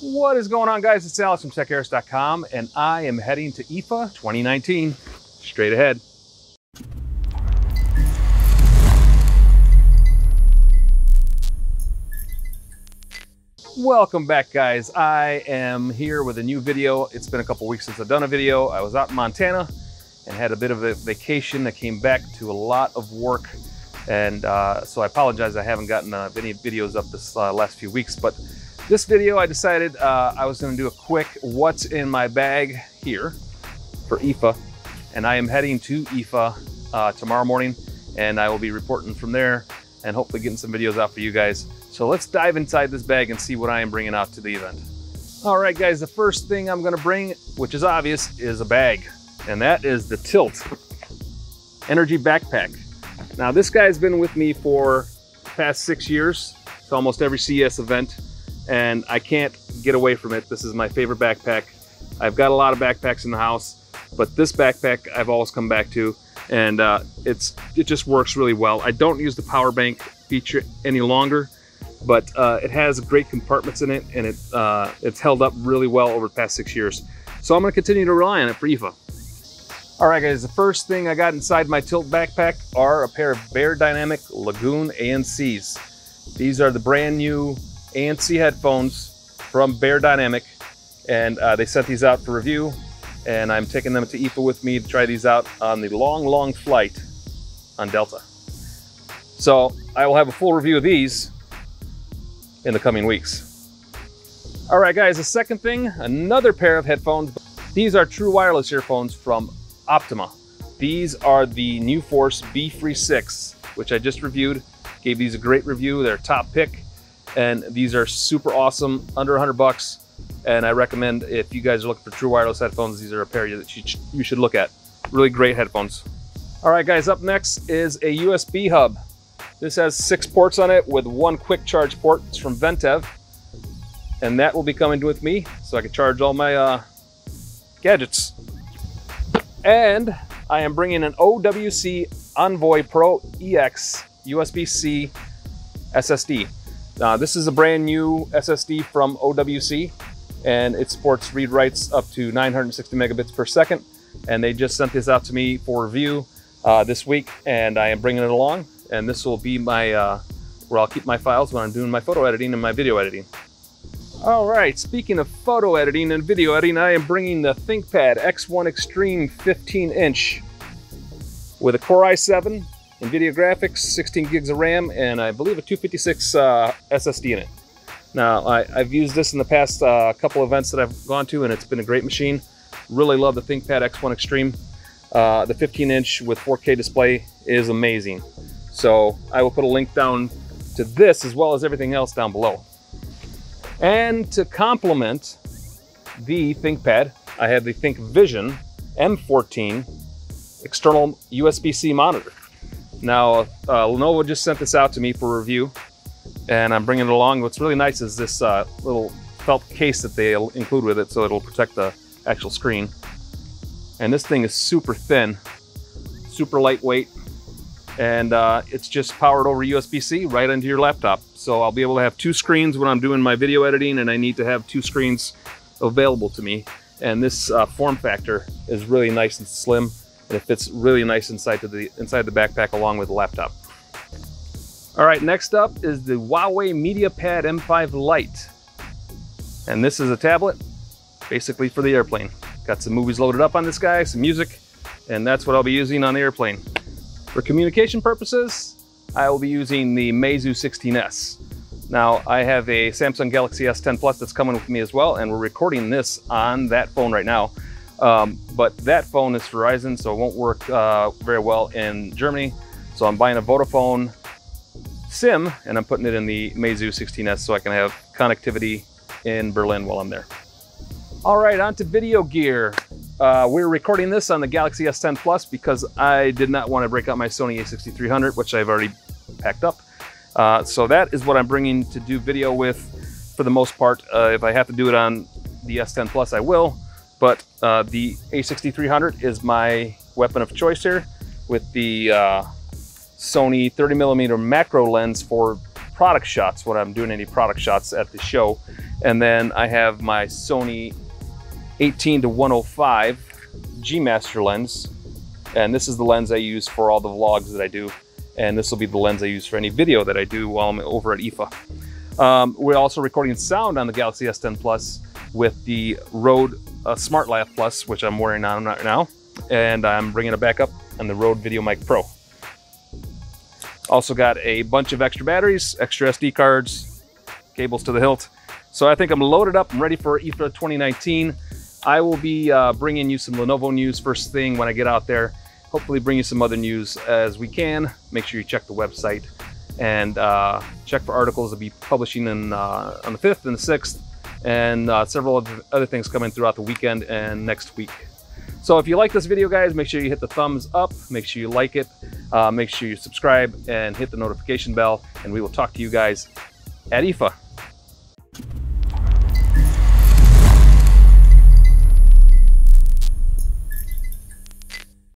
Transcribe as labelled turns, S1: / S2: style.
S1: What is going on, guys? It's Alex from Techaeris.com, and I am heading to IFA 2019. Straight ahead. Welcome back, guys. I am here with a new video. It's been a couple weeks since I've done a video. I was out in Montana and had a bit of a vacation. I came back to a lot of work, and uh, so I apologize I haven't gotten uh, any videos up this uh, last few weeks, but this video, I decided uh, I was gonna do a quick what's in my bag here for IFA. And I am heading to IFA uh, tomorrow morning and I will be reporting from there and hopefully getting some videos out for you guys. So let's dive inside this bag and see what I am bringing out to the event. All right, guys, the first thing I'm gonna bring, which is obvious, is a bag. And that is the TYLT Energi Backpack. Now, this guy's been with me for the past six years to almost every CES event and I can't get away from it. This is my favorite backpack. I've got a lot of backpacks in the house, but this backpack I've always come back to and uh, it's it just works really well. I don't use the power bank feature any longer, but uh, it has great compartments in it and it uh, it's held up really well over the past six years. So I'm gonna continue to rely on it for IFA. All right guys, the first thing I got inside my TYLT backpack are a pair of Beyerdynamic Lagoon ANCs. These are the brand new ANC headphones from Beyerdynamic, and uh, they sent these out for review, and I'm taking them to IFA with me to try these out on the long, long flight on Delta. So I will have a full review of these in the coming weeks. All right, guys, the second thing, another pair of headphones. These are true wireless earphones from Optoma. These are the NuForce BeFree 6, which I just reviewed. Gave these a great review. They're top pick and these are super awesome, under 100 bucks. And I recommend if you guys are looking for true wireless headphones, these are a pair that you, should look at. Really great headphones. All right, guys, up next is a USB hub. This has six ports on it with one quick charge port. It's from Ventev. And that will be coming with me so I can charge all my uh, gadgets. And I am bringing an OWC Envoy Pro EX USB-C SSD. Uh, this is a brand new SSD from OWC and it supports read writes up to 960 megabits per second. And they just sent this out to me for review uh, this week and I am bringing it along. And this will be my, uh, where I'll keep my files when I'm doing my photo editing and my video editing. All right, speaking of photo editing and video editing, I am bringing the ThinkPad X1 Extreme 15 inch with a Core i7 NVIDIA graphics, 16 gigs of RAM, and I believe a 256 uh, SSD in it. Now, I, have used this in the past uh, couple events that I've gone to, and it's been a great machine. Really love the ThinkPad X1 Extreme. Uh, the 15 inch with 4K display is amazing. So I will put a link down to this as well as everything else down below. And to complement the ThinkPad, I have the ThinkVision M14 external USB-C monitor. Now, uh, Lenovo just sent this out to me for review, and I'm bringing it along. What's really nice is this uh, little felt case that they include with it, so it'll protect the actual screen. And this thing is super thin, super lightweight, and uh, it's just powered over USB-C right into your laptop. So I'll be able to have two screens when I'm doing my video editing, and I need to have two screens available to me. And this uh, form factor is really nice and slim and it fits really nice inside the inside the backpack along with the laptop. All right, next up is the Huawei MediaPad M5 Lite. And this is a tablet, basically for the airplane. Got some movies loaded up on this guy, some music, and that's what I'll be using on the airplane. For communication purposes, I will be using the Meizu 16S. Now, I have a Samsung Galaxy S10 Plus that's coming with me as well, and we're recording this on that phone right now. Um, but that phone is Verizon, so it won't work uh, very well in Germany. So I'm buying a Vodafone SIM and I'm putting it in the Meizu 16S so I can have connectivity in Berlin while I'm there. All right, on to video gear. Uh, we're recording this on the Galaxy S10 Plus because I did not want to break out my Sony a6300, which I've already packed up. Uh, so that is what I'm bringing to do video with for the most part. Uh, if I have to do it on the S10 Plus, I will. But uh, the A6300 is my weapon of choice here with the uh, Sony 30 millimeter macro lens for product shots when I'm doing any product shots at the show. And then I have my Sony 18 to 105 G Master lens. And this is the lens I use for all the vlogs that I do. And this will be the lens I use for any video that I do while I'm over at IFA. Um, we're also recording sound on the Galaxy S10 Plus with the Rode uh, Smart Lav Plus, which I'm wearing on right now. And I'm bringing it back up on the Rode VideoMic Pro. Also got a bunch of extra batteries, extra SD cards, cables to the hilt. So I think I'm loaded up and ready for IFA 2019. I will be uh, bringing you some Lenovo news first thing when I get out there. Hopefully bring you some other news as we can. Make sure you check the website and uh, check for articles to be publishing in, uh, on the 5th and the 6th and uh, several other things coming throughout the weekend and next week. So if you like this video, guys, make sure you hit the thumbs up, make sure you like it, uh, make sure you subscribe and hit the notification bell, and we will talk to you guys at IFA.